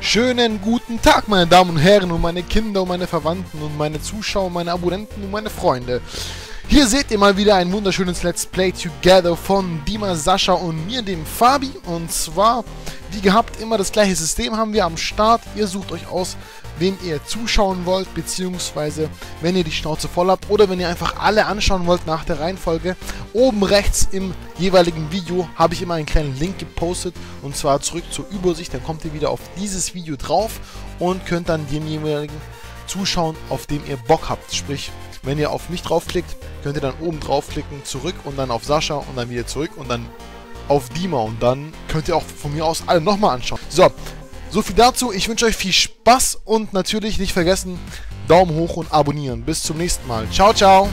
Schönen guten Tag, meine Damen und Herren und meine Kinder und meine Verwandten und meine Zuschauer, meine Abonnenten und meine Freunde. Hier seht ihr mal wieder ein wunderschönes Let's Play Together von Dima, Sascha und mir, dem Fabi. Und zwar, wie gehabt, immer das gleiche System haben wir am Start. Ihr sucht euch aus, wem ihr zuschauen wollt, beziehungsweise wenn ihr die Schnauze voll habt oder wenn ihr einfach alle anschauen wollt nach der Reihenfolge. Oben rechts im jeweiligen Video habe ich immer einen kleinen Link gepostet und zwar zurück zur Übersicht. Dann kommt ihr wieder auf dieses Video drauf und könnt dann dem jeweiligen zuschauen, auf dem ihr Bock habt. Sprich, wenn ihr auf mich draufklickt, könnt ihr dann oben draufklicken, zurück und dann auf Sascha und dann wieder zurück und dann auf Dima und dann könnt ihr auch von mir aus alle nochmal anschauen. So, so viel dazu. Ich wünsche euch viel Spaß und natürlich nicht vergessen, Daumen hoch und abonnieren. Bis zum nächsten Mal. Ciao, ciao.